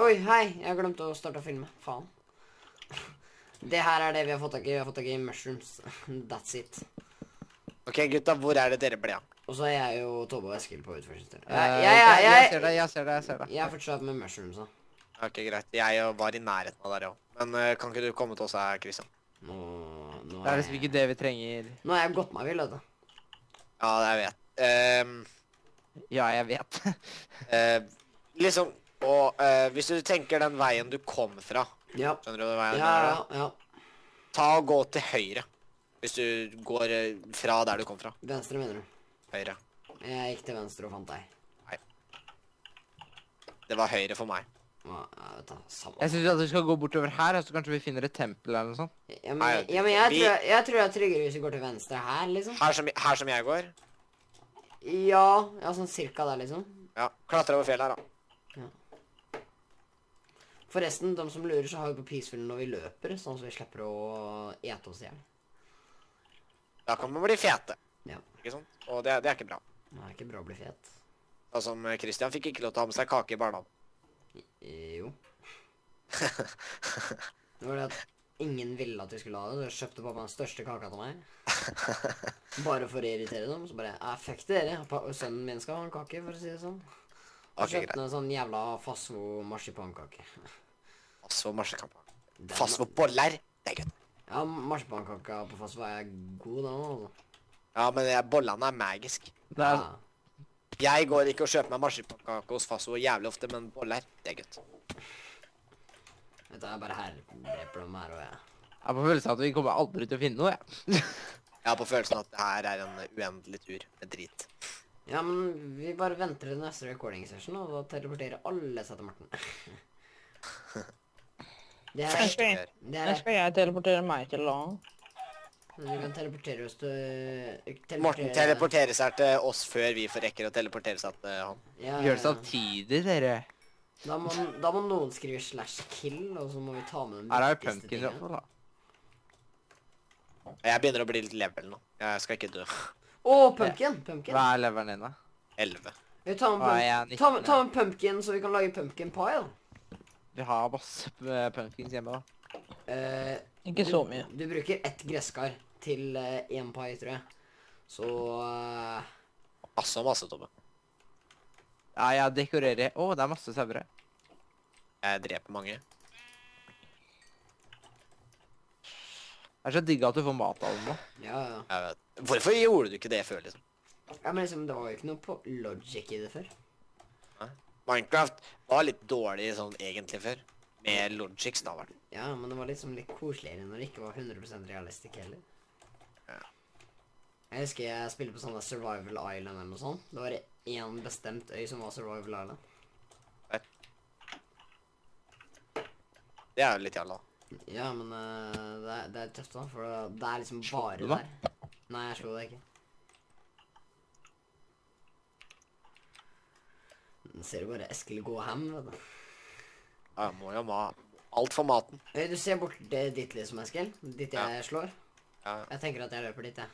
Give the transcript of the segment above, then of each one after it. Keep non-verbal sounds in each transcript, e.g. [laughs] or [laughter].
Oi, hei. Jeg glemte å starte å filme. Faen. Det her er det vi har fått tak i. Vi har fått tak i mushrooms. That's it. Ok, gutta, hvor er det dere ble av? Og så er jeg jo Tobbe og Eskil på utførselsstedet. Jeg, jeg, jeg, jeg, jeg jeg, ser det, jeg ser det, jeg ser det. jeg er fortsatt med mushrooms, da. Ok, greit. Jeg var i nærheten av dere òg. Men uh, kan ikke du komme til oss her, Kristian? Nå, nå, Det er er liksom ikke det vi trenger. nå er jeg gått meg vill, vet du. Ja, det jeg vet. Um, Ja, jeg vet. uh, [laughs] liksom, og eh, hvis du tenker den veien du kom fra, Ja. skjønner du hva veien Ja, ja, ja. Ta og gå til høyre. Hvis du går eh, fra der du kom fra. Venstre, mener du? Høyre. Jeg gikk til venstre og fant deg. Nei. Det var høyre for meg. Ja, jeg vet da, samme. Jeg syns vi skal gå bortover her, så kanskje vi finner et tempel eller noe sånt. Ja, men, Nei, ja, men jeg, vi- tror, jeg tror jeg er tryggere hvis vi går til venstre her, liksom. Her som, her som jeg går. Ja, ja sånn cirka der, liksom. Ja, klatre over fjellet her, da. Forresten, de som lurer, så har vi på peaceful når vi løper, sånn at vi slipper å ete oss i hjel. Da kan man bli fete. Ja. Ikke sant? Og det, det er ikke bra. Det er ikke bra å bli fet. Da som Christian fikk ikke lov til å ha med seg kake i barnehagen. Eh, Jo. Det var det at ingen ville at vi skulle ha det, så jeg kjøpte pappa den største kaka til meg. [laughs] Bare for å irritere dem. Så bare ah, fuck dere. Pa sønnen min skal ha en kake, for å si det sånn. Og Ok, kjøpte greit. en sånn jævla Fasvo marsipankake. Fasvo marsipankake. Fasvo boller. Det er godt. Ja, marsipankaka på Fasvo er god, da. altså. Ja, men bollene er magisk. Ja. Jeg går ikke og kjøper meg marsipankake hos Fasvo jævlig ofte, men boller, det er godt. Vet du, jeg bare herreper dem her og jeg. jeg har på følelsen at vi kommer aldri til å finne noe, jeg. Jeg har på følelsen at det her er en uendelig tur med drit. Ja, men vi bare venter til neste recording session, og da teleporterer alle seg til Morten. [laughs] Det her, Først Ok. før. det her er skal jeg teleportere meg til da? Du kan teleportere oss til teleportere, Morten teleporterer seg til oss før vi får rekker å teleportere seg til han. Ja, Gjør det ja. samtidig, dere. Da må, da må noen skrive slash kill, og så må vi ta med den Her er jo pumpkin i hvert fall, da. Jeg begynner å bli litt level nå. Jeg skal ikke dø. [laughs] Å, pumpkin! Pumpkin. Hva er leveren din, da? 11. Vi tar med, er pump ta, med- 19, ta med pumpkin, så vi kan lage pumpkin pie. da. Vi har masse eh, pumpkins hjemme, da. Eh, Ikke så mye. du bruker ett gresskar til én pie, tror jeg. Så eh, Masse og masse, Tobbe. Ja, jeg dekorerer Å, det er masse sauere. Jeg dreper mange. Det er så digg at du får mat av dem nå. ja, ja. Jeg vet. Hvorfor gjorde du ikke det før, liksom? ja. Men liksom, det var jo ikke noe på logic i det før. Minecraft var litt dårlig sånn egentlig før. Med logics, da. var det. Ja, men det var liksom litt koseligere når det ikke var 100% realistisk heller. Ja. Jeg husker jeg spilte på sånn Survival Island eller noe sånt. Det var én bestemt øy som var Survival Island. Det er jo litt jalla. Ja, men uh, det, er, det er tøft, da. For det, er liksom bare der. Nei, jeg slo deg ikke. Nå ser du bare Eskil gå hjem, vet du. Ja, jeg må jo ha alt for maten. Øy, Du ser bort det ditt liksom, Eskil. Ditt jeg Ja. slår. Ja, Jeg tenker at jeg løper dit, jeg.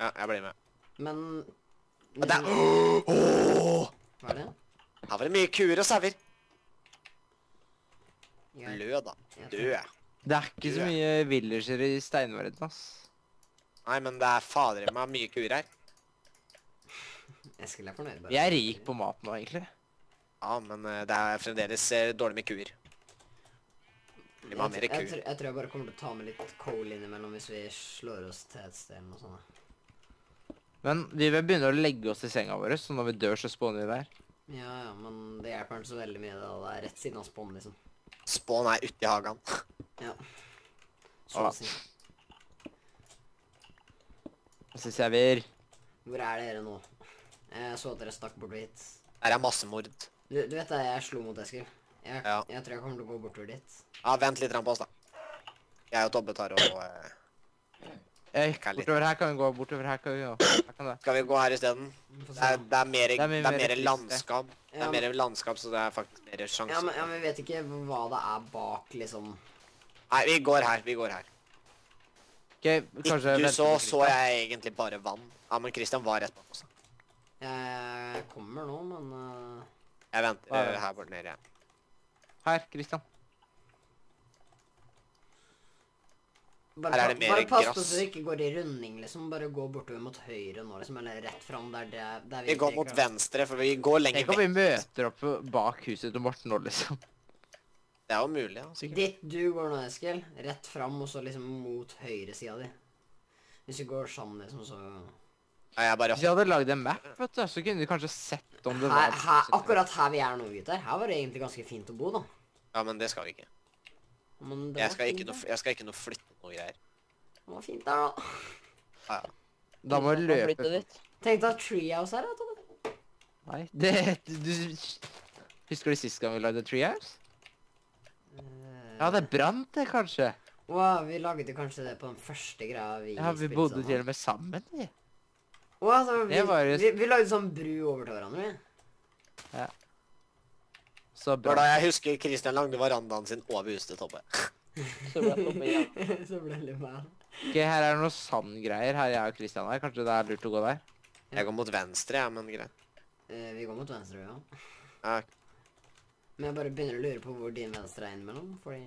ja jeg blir med. Men Ja, det er Åh! Hva er det? Her var det mye kuer og sauer. Blø, da. Dø. Det er ikke så mye villager i steinverdenen, ass. Nei, men det er fader meg mye kuer her. Eskil er fornøyd. bare. Vi er rik på mat nå, egentlig. Ja, men eh, det er fremdeles eh, dårlig med kuer. Vi må ha Jeg, mer jeg, kuer. tror- jeg tror jeg bare kommer til å ta med litt coal innimellom hvis vi slår oss til et sted eller noe sånt. Men vi vil begynne å legge oss i senga vår, så når vi dør, så spawner vi der. Ja, ja, men det hjelper ikke så veldig mye. da. Det er rett siden av spawn, liksom. Spawn er ute i hagen. [laughs] Ja. Så å si. Hva så jeg vi Hvor er dere nå? Jeg så at dere stakk bortover hit. Her er massemord. Du, du vet det jeg slo mot Eskil? Jeg, Ja. jeg tror jeg kommer til å gå bortover dit. Ja, vent litt på oss, da. Jeg og Tobbe tar og eh, Hey, bortover her kan vi gå, bortover her kan vi gå. Kan. Skal vi gå her isteden? Det er, det er mer, Det er det er landskap. Det er mer landskap, så det er faktisk mer sjanse. Ja, men, ja, men vi vet ikke hva det er bak, liksom. Nei, vi går her. Vi går her. Ok, kanskje Du så, så jeg egentlig bare vann. Ja, men Christian var rett bak oss. Jeg kommer nå, men uh, Jeg venter eh, her borte nede. Her, Christian. Bare, Her er det mer mer bare pass på så du ikke går i runding, liksom. Bare gå bortover mot høyre nå, liksom. Eller rett fram der det der Vi går mot venstre, for vi går lenger Tenk om vi vekk. møter opp bak huset til Morten nå, liksom. Det er jo mulig, ja. Sikkert. Dit du går nå, Eskil. Rett fram, og så liksom mot høyresida di. Hvis vi går sånn, liksom, så Nei, jeg bare Hvis vi hadde lagd en map, vet du, så kunne vi kanskje sett om det her, var her, Akkurat her vi er nå, gutter, her var det egentlig ganske fint å bo, da. Ja, men det skal vi ikke. Men det Jeg skal ikke noe, jeg skal ikke noe flytte noe greier. Det var fint der, da. Ja, ja. Da må du løpe dit. Tenk deg treehouse her, da. Nei, det du, Husker du sist gang vi lagde Treehouse? Ja, det brant det, kanskje. Wow, vi lagde kanskje det på den første greia vi Ja, vi bodde til og med sammen, vi. Wow, altså, vi, Det var jo- vi, vi lagde sånn bru over til hverandre, vi. Så Det var da jeg husker Christian lagde verandaen sin over huset til Tobbe. [laughs] Så ble det oppe igjen. så ble det litt mer. Ok, her er det noe sandgreier her jeg og Christian er. Kanskje det er lurt å gå der? Jeg går mot venstre, jeg, men greit. Eh, vi går mot venstre, ja. Ja, Men jeg bare begynner å lure på hvor din venstre er innimellom, fordi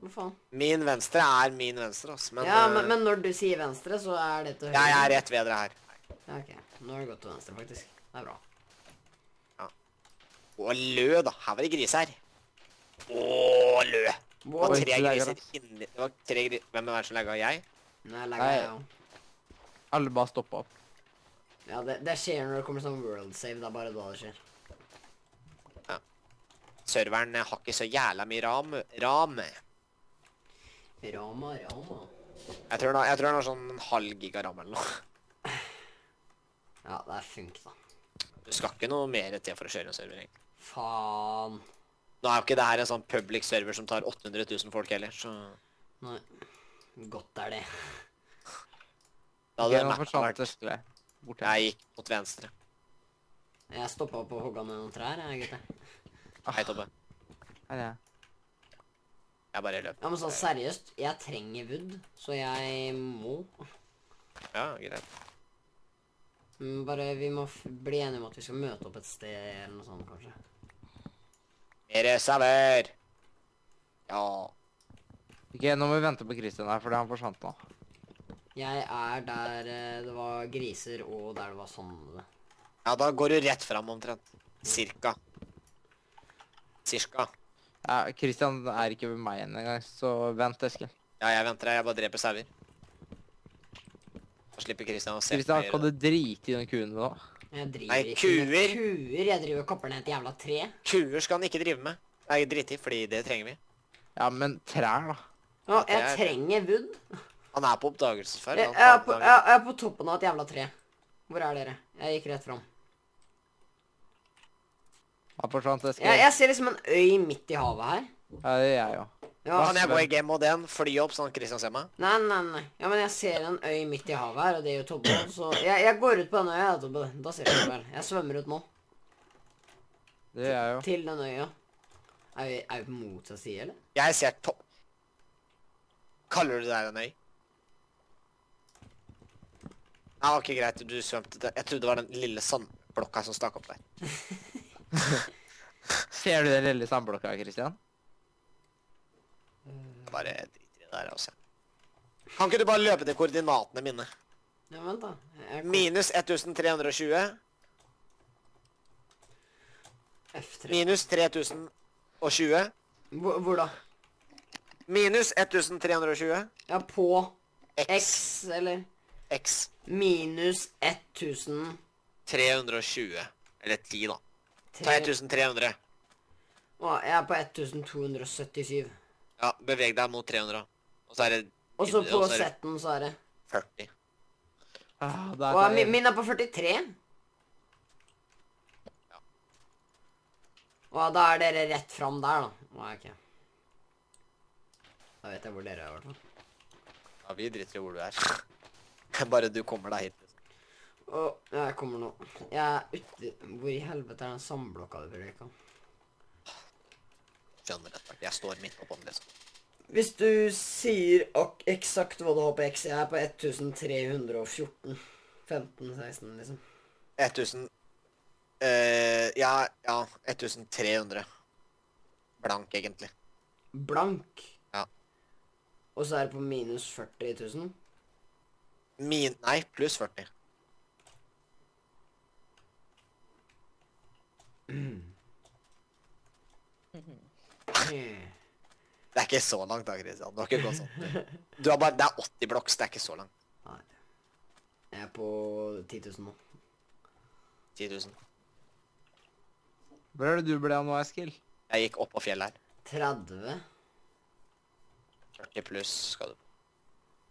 Hva faen? Min venstre er min venstre, ass. Men, ja, eh, men, men når du sier venstre, så er det til høyre? jeg er rett ved dere her. Ja, ok. Nå har det gått til venstre, faktisk. Det er bra. Ja. Å, lø, da. Her var det griser. Å, lø. Det var tre er griser inni Det var tre gri... Hvem er det som legga? Jeg? Nei, legger Nei. jeg òg. Alle bare stoppa opp. Ja, det, det skjer når det kommer sånn world save. Det er bare da det skjer. Serveren har ikke så jævla mye ram. ram. Rama, rama. Jeg tror, jeg tror den har sånn en halv giga ram eller noe. Ja, det er funk, da. Du skal ikke noe mer til for å kjøre en server. egentlig. Faen. Nå er jo ikke det her en sånn public server som tar 800 000 folk heller, så Nei. Godt er det. da hadde mappa forsvant vært Østre. Bort Jeg gikk mot venstre. Jeg stoppa opp og hogga ned noen trær, jeg, gutter. Hei, Tobbe. Her er jeg. Jeg bare løp. Ja, men sånn seriøst, jeg trenger wood, så jeg må Ja, greit. Mm, Bare vi må bli enige om at vi skal møte opp et sted eller noe sånt, kanskje. Mere server! Ja. Ok, nå må vi vente på Christian her, fordi han forsvant nå. Jeg er der eh, det var griser, og der det var sånn Ja, da går du rett fram omtrent. Cirka. Cirka. Ja, Christian er ikke ved meg engang, så vent, Eskil. Ja, jeg venter her. Jeg bare dreper sauer. Så slipper Christian å se Christian, kan du drite i den kuen nå? Jeg driver Nei, ikke med kuer. kuer. Jeg driver og kopper ned et jævla tre. Kuer skal han ikke drive med. Nei, drite i, fordi det trenger vi. Ja, men trær, da. Ja, jeg er- trenger wood. Han er på oppdagelsesferd. Jeg, jeg, er på, jeg, jeg er på toppen av et jævla tre. Hvor er dere? Jeg gikk rett fram. Forsvant, Eskil. Jeg, jeg ser liksom en øy midt i havet her. Ja, det gjør jeg jo. Ja, Kan jeg gå i game mode 1, fly opp sånn at Christian ser meg? Nei, nei, nei. Ja, men jeg ser en øy midt i havet her, og det gjør Tobbe. Så jeg, jeg går ut på den øya, Tobbe. Da ser du vel. Jeg svømmer ut nå. Det gjør jeg jo. Til den øya. Er vi, er vi på motsatt side, eller? Jeg ser topp. Kaller du det der en øy? Nei, ok, greit. Du svømte det. Jeg trodde det var den lille sandblokka som stakk opp der. [laughs] [laughs] Ser du den lille sandblokka, Christian? Bare driter i det der, altså. Kan ikke du bare løpe til koordinatene mine? Ja, vent, da. Jeg kom- Minus 1320. F3. Minus 3020. Hvor, hvor da? Minus 1320. Ja, på X. X, eller X. minus 1000 320. Eller 10, da. Ta tre- 1300. Å, jeg er på 1277. Ja, beveg deg mot 300. Og så er det Og så på og så er det Z-en så er det 40. Ah, der Å, kan min, jeg- min er på 43. Ja. Å, da er dere rett fram der, da. Å, ok. Da vet jeg hvor dere er, i hvert fall. Ja, vi driter i hvor du er. Bare du kommer deg hit. Ja, jeg kommer nå. Jeg er ute Hvor i helvete er den sandblokka du bruker? Skjønner dette. Jeg står midt oppå den, liksom. Hvis du sier ok, eksakt hva du har på X, jeg er på 1314. 15, 16, liksom. 1000 uh, Ja, ja. 1300. blank, egentlig. Blank. Ja. Og så er det på minus 40 000. Min... Nei, pluss 40. [laughs] Det er ikke så langt da, Christian. Du har ikke gått sånn. [laughs] Du har bare... Det er 80 blokks, det er ikke så langt. Nei. Jeg er på 10 000 nå. 10 000. Hvor er det du ble av nå, Eskil? Jeg gikk opp på fjellet her. 30. 40 pluss skal du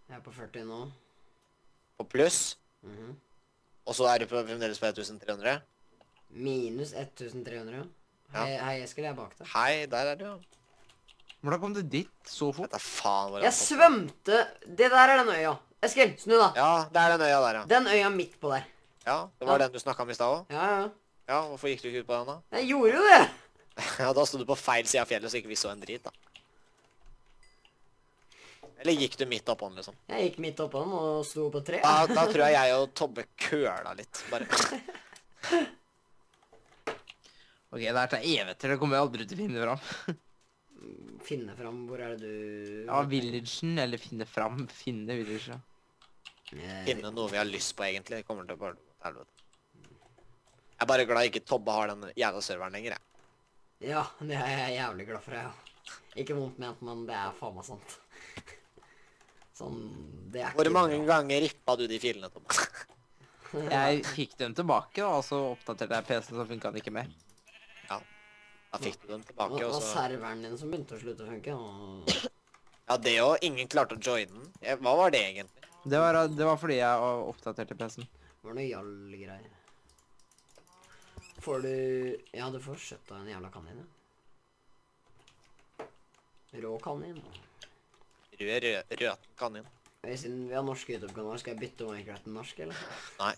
Jeg er på 40 nå. på pluss. Mhm. Og så er du på, fremdeles på 1300. Minus 1300. Hei, hei, Eskil, jeg er bak deg. Hei, der er du. ja. Hvordan kom du dit så fort? Vet da faen hvor Jeg svømte Det der er den øya. Eskil, snu, da. Ja, det er den øya der, ja. Den øya midt på der. Ja, det var Ja. den du snakka om i stad òg. Ja, ja. Ja, hvorfor gikk du ikke ut på den, da? Jeg gjorde jo det. [laughs] Ja, da sto du på feil side av fjellet, så ikke vi så en drit, da. Eller gikk du midt oppå den, liksom? Jeg gikk midt oppå den og sto på tre. Da, da tror jeg jeg og Tobbe køla litt, bare. [laughs] Ok, det her tar evigheter. Det kommer jeg aldri til å finne fram. [laughs] Finne fram Hvor er det du Ja, villagen, eller finne fram. Finne villagen. Eh, Finne noe vi har lyst på, egentlig. Det kommer til å bare helvete. Jeg er bare glad ikke Tobbe har den jævla serveren lenger, jeg. Ja, det er jeg jævlig glad for, jeg ja. Ikke vondt ment, men det er faen meg sant. [laughs] Sånn Det er Hvor ikke mange bra. ganger rippa du de filene, Tobbe? [laughs] Jeg fikk dem tilbake, og så oppdaterte jeg PC-en, så funka den ikke mer. Da fikk du dem tilbake, og var så serveren din som begynte å slutte å funke. Og... Ja, det òg. Ingen klarte å joine den. Hva var det, egentlig? Det var, det var fordi jeg oppdaterte PC-en. Det var noe gjall-greier. Får du Ja, du får kjøtt av en jævla kanin, ja. Rå kanin. Rød, rød, rød kanin. Siden vi har norsk YouTube-kanal, skal jeg bytte Minecraft til norsk, eller? Nei.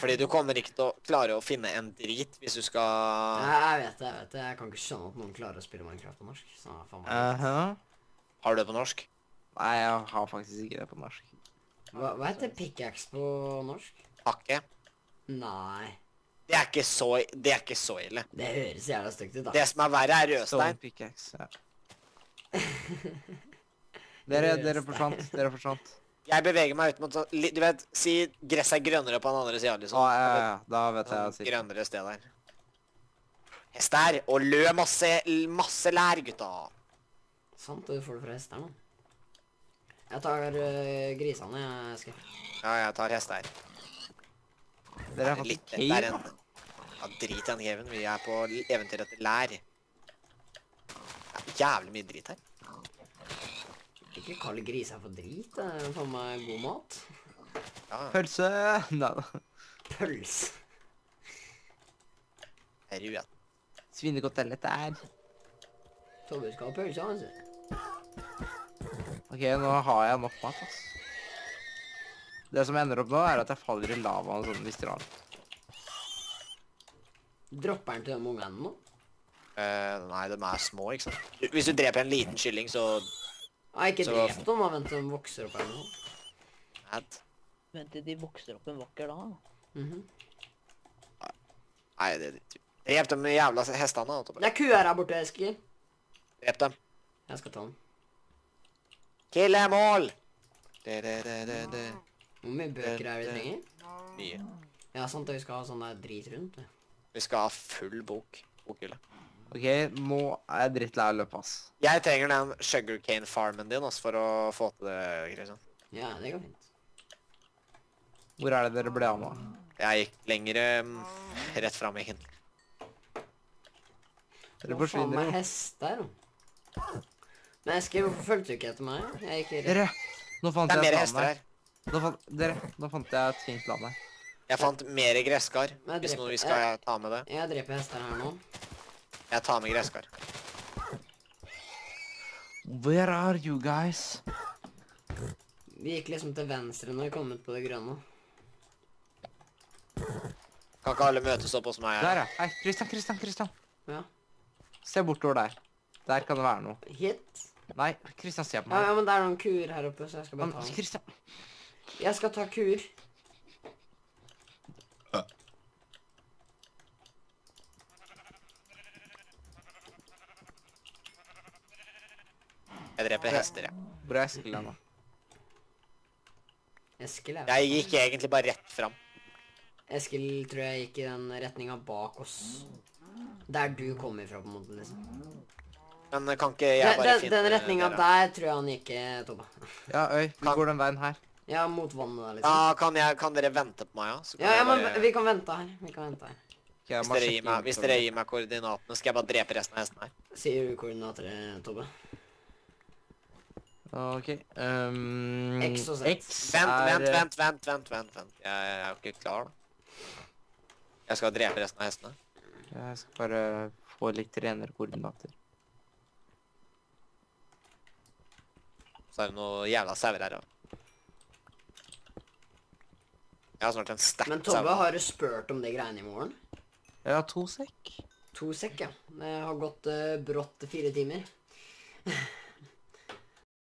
Fordi du kommer ikke til å klare å finne en drit hvis du skal Nei, jeg vet det, jeg vet det. Jeg kan ikke skjønne at noen klarer å spille Minecraft på norsk. Så faen meg. Aha. Har du det på norsk? Nei, jeg har faktisk ikke det på norsk. Hva, hva heter pickaxe på norsk? Hakke? Nei. Det er ikke så, det er ikke så ille. Det høres jævla stygt ut, da. Det som er verre, er Stone rødstein. pickaxe, ja. [laughs] Dere, dere forsvant. Dere forsvant. Jeg beveger meg ut mot sånn li- Du vet, si gresset er grønnere på den andre sida, Å, liksom. ja, ja, ja. Da vet jeg Sånn sikkert. grønnere sted der. Hest der, og lø masse, masse lær, gutta. Sant, du får det fra hester nå. Jeg tar øh, grisene, jeg Eskil. Ja, jeg tar hest der. Dere har fått Litt, det er cave. en... Ja, drit i den Kevin. Vi er på eventyr etter lær. Det er jævlig mye drit her. Ikke kalle griser for drit. Det er faen meg god mat. Ja, Pølse! Nei da. Pølse. Herregud. Svinekotellet der. Tobbe skal ha pølse, altså. Ok, nå har jeg nok mat, ass. Det som ender opp nå, er at jeg faller i lavaen sånn hvis dere har den. Dropper den til de ungene nå? Uh, nei, de er små, ikke sant? Hvis du dreper en liten kylling, så... Nei, ikke Så- drep dem, da. Vent til de vokser opp eller noe. Ad. Vent til de vokser opp en vakker dag. Mhm. Nei, det er dritt. Drep de jævla hestene, da. Tobbe. Det er kuer her borte, Eskil. Drep dem. Jeg skal ta den. Kill them all! Det, det, det, det, det. Hvor mye bøker er det vi trenger? Mye. Ja, sant, vi skal ha sånn der drit rundt. det. Vi skal ha full bok. Bokhylle. Ok, nå er jeg drittlei av å løpe, ass. Jeg trenger den sugarcane farmen din også for å få til det, Kristian. Ja, det går fint. Hvor er det dere ble av nå? Jeg gikk lenger um, rett fram, egentlig. Dere forsvinner. Hva faen med hester. Men Eskil, hvorfor fulgte du ikke etter meg? Jeg gikk rett. Dere, nå fant Det er jeg mer et hester land her. Nå fant, dere, nå fant jeg et fint land her. Jeg fant mer gresskar. Hvis noe vi skal ta med det. Jeg dreper hester her nå. Jeg tar med gresskar. Where are you guys? Vi gikk liksom til venstre når vi kom ut på det grønne. Kan ikke alle møtes opp hos meg her? Der, ja. Hei, Kristian, Kristian, Kristian. Ja. Se bortover der. Der kan det være noe. Hit. Nei, Kristian, se på meg. ja, ja, men det er noen kuer her oppe, så jeg skal bare ta dem. Kristian. Jeg skal ta kuer. Jeg dreper hester, jeg. Hvor er Eskil hen, da? Eskil er Jeg gikk egentlig bare rett fram. Eskil tror jeg gikk i den retninga bak oss. Der du kom ifra, på en måte, liksom. Men kan ikke jeg bare den, finne den retninga der tror jeg han gikk, Tobbe. Ja, Øy, vi Kan- går den veien her. Ja, mot vannet der, Ja, liksom. kan, jeg, kan dere vente på meg, ja? Så kan Ja, ja, men bare, vi kan vente her. Vi kan vente her. Okay, hvis, dere gir meg, hvis dere gir meg koordinatene, skal jeg bare drepe resten av hestene her. Sier du koordinater, Tobbe? Ok. Um, X og Z. X Vent, er, vent, eh, vent, vent, vent, vent, vent. Jeg, jeg er jo ikke klar, da. Jeg skal drepe resten av hestene. Jeg skal bare få litt renere koordinater. Så er det noe jævla sauer her, da. Jeg har snart en stack Men sauer. Har du spurt om de greiene i morgen? Jeg har to sekk. To sekk, ja. Det har gått uh, brått fire timer. [laughs]